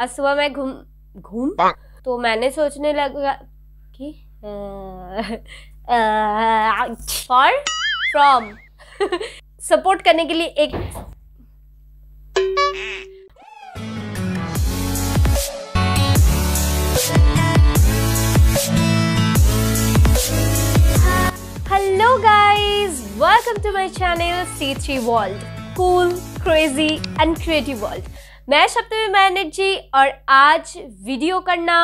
आज सुबह मैं घूम घूम? तो मैंने सोचने लगा कि फॉर फ्रॉम सपोर्ट करने के लिए एक hello guys welcome to my channel C C3 world cool crazy and creative world मैं सप्तमी मैनेट जी और आज वीडियो करना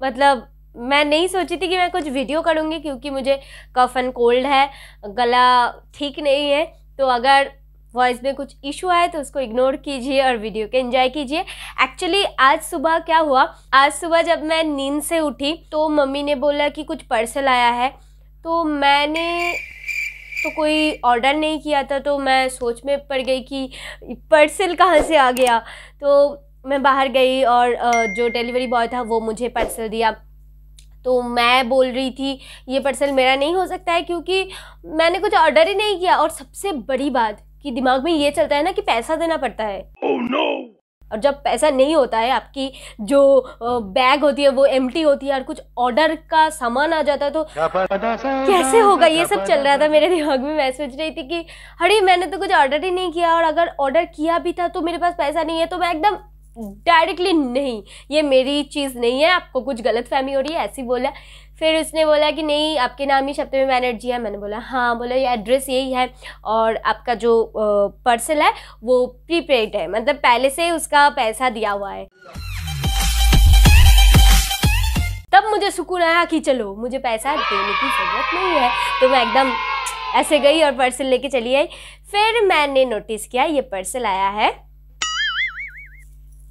मतलब मैं नहीं सोची थी कि मैं कुछ वीडियो करूँगी क्योंकि मुझे कफ एंड कोल्ड है, गला ठीक नहीं है तो अगर वॉइस में कुछ इशू आए तो उसको इग्नोर कीजिए और वीडियो को एंजॉय कीजिए। एक्चुअली आज सुबह क्या हुआ, आज सुबह जब मैं नींद से उठी तो मम्मी ने बोला कि कुछ पार्सल आया है तो मैंने तो कोई ऑर्डर नहीं किया था तो मैं सोच में पड़ गई कि पार्सल कहाँ से आ गया। तो मैं बाहर गई और जो डिलीवरी बॉय था वो मुझे पार्सल दिया। तो मैं बोल रही थी ये पार्सल मेरा नहीं हो सकता है क्योंकि मैंने कुछ ऑर्डर ही नहीं किया। और सबसे बड़ी बात कि दिमाग में ये चलता है ना कि पैसा देना पड़ता है। Oh, no! और जब पैसा नहीं होता है आपकी जो बैग होती है वो एम होती है और कुछ ऑर्डर का सामान आ जाता है तो कैसे होगा? ये सब चल रहा था मेरे दिमाग में मैं सोच रही थी कि अरे मैंने तो कुछ ऑर्डर ही नहीं किया और अगर ऑर्डर किया भी था तो मेरे पास पैसा नहीं है तो मैं एकदम डायरेक्टली नहीं, ये मेरी चीज़ नहीं है, आपको कुछ गलत फहमी हो रही है, ऐसी बोला। फिर उसने बोला कि नहीं, आपके नाम ही सप्तमी बैनर्जी है, मैंने बोला हाँ बोला, ये एड्रेस यही है और आपका जो पर्सल है, वो प्रीपेड है मतलब पहले से उसका पैसा दिया हुआ है। तब मुझे सुकून आया कि चलो, मुझे पैसा देने की ज़रूरत नहीं है तो मैं एकदम ऐसे गई और पर्सल लेके चली आई। फिर मैंने नोटिस किया, ये पर्सल आया है।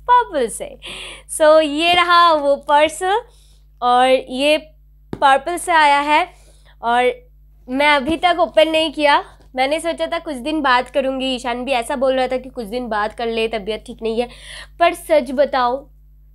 पर्पल से। सो so, ये रहा वो पर्स और ये पर्पल से आया है और मैं अभी तक ओपन नहीं किया। मैंने सोचा था कुछ दिन बात करूँगी। ईशान भी ऐसा बोल रहा था कि कुछ दिन बात कर ले तबीयत ठीक नहीं है। पर सच बताओ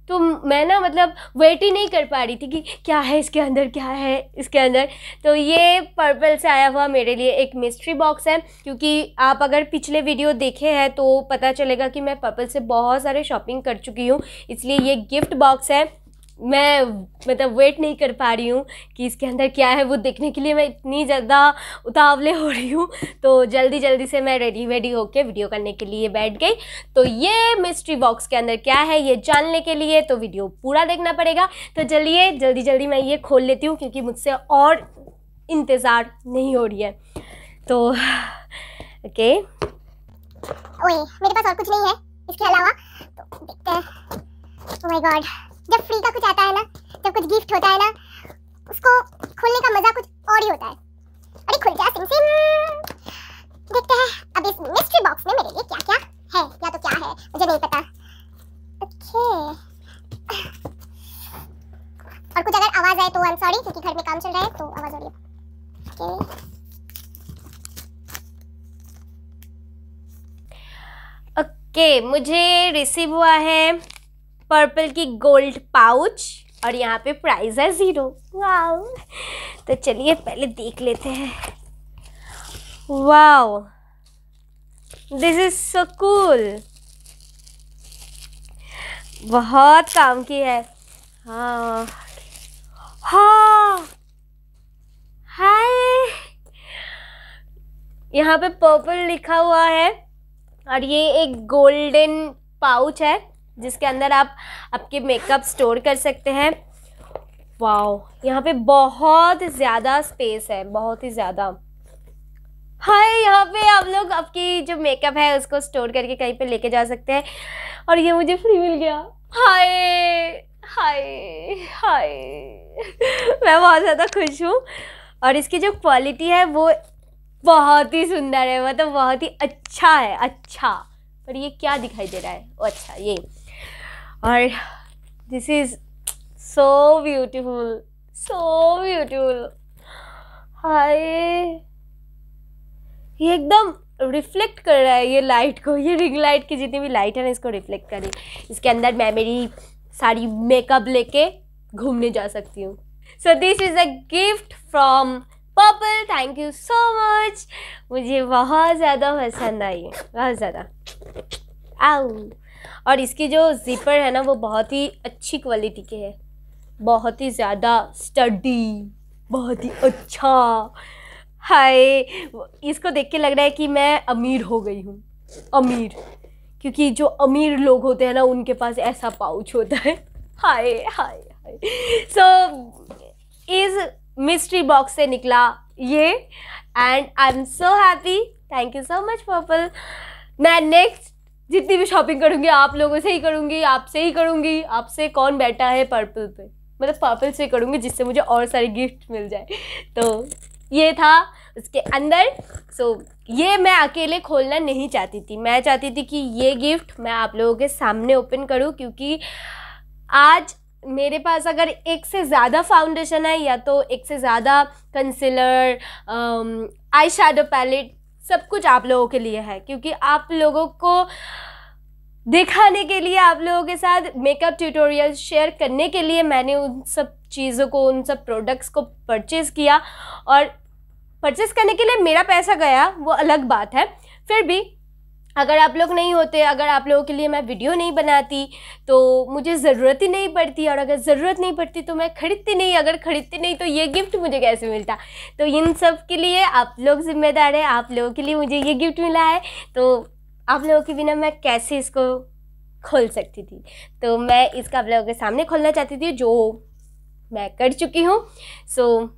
तो मैं ना मतलब वेट ही नहीं कर पा रही थी कि क्या है, इसके अंदर क्या है, इसके अंदर। तो ये पर्पल से आया हुआ मेरे लिए एक मिस्ट्री बॉक्स है, क्योंकि आप अगर पिछले वीडियो देखे हैं तो पता चलेगा कि मैं पर्पल से बहुत सारे शॉपिंग कर चुकी हूँ, इसलिए ये गिफ्ट बॉक्स है। मैं मतलब वेट नहीं कर पा रही हूँ कि इसके अंदर क्या है, वो देखने के लिए मैं इतनी ज़्यादा उतावले हो रही हूँ। तो जल्दी जल्दी से मैं रेडी वेडी होके वीडियो करने के लिए बैठ गई। तो ये मिस्ट्री बॉक्स के अंदर क्या है, ये जानने के लिए तो वीडियो पूरा देखना पड़ेगा। तो चलिए, जल्दी जल्दी मैं ये खोल लेती हूँ क्योंकि मुझसे और इंतज़ार नहीं हो रही है। तो ओके ओए, मेरे पास और कुछ नहीं है। इसके अलावा तो देखते हैं। ओह माय गॉड जब फ्री का कुछ आता है ना, जब कुछ गिफ्ट होता है ना, उसको खोलने का मज़ा कुछ और ही होता है। अरे खुल जा सिम सिम देखते हैं, अब इस मिस्ट्री बॉक्स में मेरे लिए क्या क्या है, या तो क्या है, मुझे नहीं पता। ओके। और कुछ अगर आवाज़ आए तो आई एम सॉरी क्योंकि घर में काम चल रहा है तो आवाज़ आ रही है। ओके। ओके, मुझे रिसीव हुआ है पर्पल की गोल्ड पाउच और यहाँ पे प्राइस है ज़ीरो। वाओ। तो चलिए पहले देख लेते हैं। Wow. This is so cool बहुत काम की है। हाँ। हाँ। हाय। यहाँ पे पर्पल लिखा हुआ है और ये एक गोल्डन पाउच है। जिसके अंदर आप आपके मेकअप स्टोर कर सकते हैं। वाओ यहाँ पे बहुत ज़्यादा स्पेस है, बहुत ही ज़्यादा। हाय, यहाँ पे आप लोग आपकी जो मेकअप है उसको स्टोर करके कहीं पे लेके जा सकते हैं। और ये मुझे फ्री मिल गया। हाय हाय हाय। मैं बहुत ज़्यादा खुश हूँ। और इसकी जो क्वालिटी है वो बहुत ही सुंदर है मतलब बहुत ही अच्छा है अच्छा। पर ये क्या दिखाई दे रहा है? अच्छा ये। और this is so beautiful so beautiful हाय। ये एकदम रिफ्लेक्ट कर रहा है ये लाइट को, ये रिंग लाइट की जितनी भी लाइट है ना, इसको रिफ्लेक्ट कर इसके अंदर मैं मेरी सारी मेकअप लेके घूमने जा सकती हूँ। So this is a gift from Purplle thank you so much मुझे बहुत ज़्यादा पसंद आई है बहुत ज़्यादा। आऊ और इसकी जो जिपर है ना, वो बहुत ही अच्छी क्वालिटी के है। बहुत ही ज़्यादा स्टडी बहुत ही अच्छा। हाय, इसको देख के लग रहा है कि मैं अमीर हो गई हूँ। अमीर, क्योंकि जो अमीर लोग होते हैं ना, उनके पास ऐसा पाउच होता है। हाय हाय हाय। सो इस मिस्ट्री बॉक्स से निकला ये and I am so happy thank you so much Purplle मैं नेक्स्ट जितनी भी शॉपिंग करूँगी आप लोगों से ही करूँगी आपसे ही करूँगी। आपसे कौन बैठा है पर्पल पे? मतलब पर्पल से करूँगी जिससे मुझे और सारे गिफ्ट मिल जाए। तो ये था उसके अंदर। सो so, ये मैं अकेले खोलना नहीं चाहती थी। मैं चाहती थी कि ये गिफ्ट मैं आप लोगों के सामने ओपन करूँ क्योंकि आज मेरे पास अगर एक से ज़्यादा फाउंडेशन है या तो एक से ज़्यादा कंसिलर आई शेडो पैलेट सब कुछ आप लोगों के लिए है, क्योंकि आप लोगों को दिखाने के लिए, आप लोगों के साथ मेकअप ट्यूटोरियल शेयर करने के लिए मैंने उन सब चीज़ों को, उन सब प्रोडक्ट्स को परचेज़ किया और परचेज़ करने के लिए मेरा पैसा गया, वो अलग बात है। फिर भी अगर आप लोग नहीं होते अगर आप लोगों के लिए मैं वीडियो नहीं बनाती तो मुझे ज़रूरत ही नहीं पड़ती और अगर ज़रूरत नहीं पड़ती तो मैं ख़रीदती नहीं अगर ख़रीदती नहीं तो ये गिफ्ट मुझे कैसे मिलता? तो इन सब के लिए आप लोग ज़िम्मेदार हैं आप लोगों के लिए मुझे ये गिफ्ट मिला है। तो आप लोगों के बिना मैं कैसे इसको खोल सकती थी? तो मैं इसका आप लोगों के सामने खोलना चाहती थी जो मैं कर चुकी हूँ। सो so,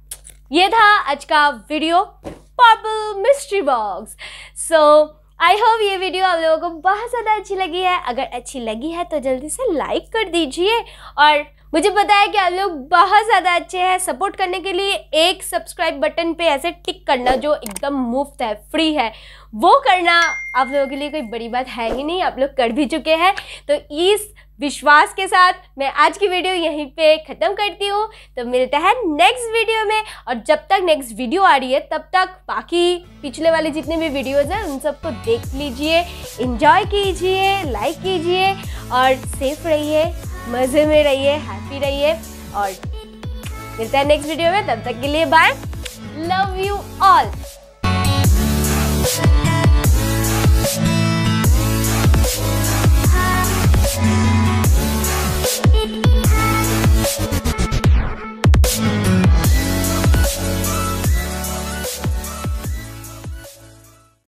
ये था आज का video Purplle mystery box so I hope ये वीडियो आप लोगों को बहुत ज़्यादा अच्छी लगी है। अगर अच्छी लगी है तो जल्दी से लाइक कर दीजिए और मुझे पता है कि आप लोग बहुत ज़्यादा अच्छे हैं। सपोर्ट करने के लिए एक सब्सक्राइब बटन पे ऐसे टिक करना जो एकदम मुफ़्त है फ्री है। वो करना आप लोगों के लिए कोई बड़ी बात है ही नहीं, आप लोग कर भी चुके हैं। तो इस विश्वास के साथ मैं आज की वीडियो यहीं पे ख़त्म करती हूँ। तो मिलता है नेक्स्ट वीडियो में और जब तक नेक्स्ट वीडियो आ रही है, तब तक बाकी पिछले वाले जितने भी वीडियोज़ हैं, उन सबको देख लीजिए इंजॉय कीजिए लाइक कीजिए और सेफ़ रहिए। मज़े में रहिए हैप्पी रहिए और मिलते हैं नेक्स्ट वीडियो में, तब तक के लिए बाय लव यू ऑल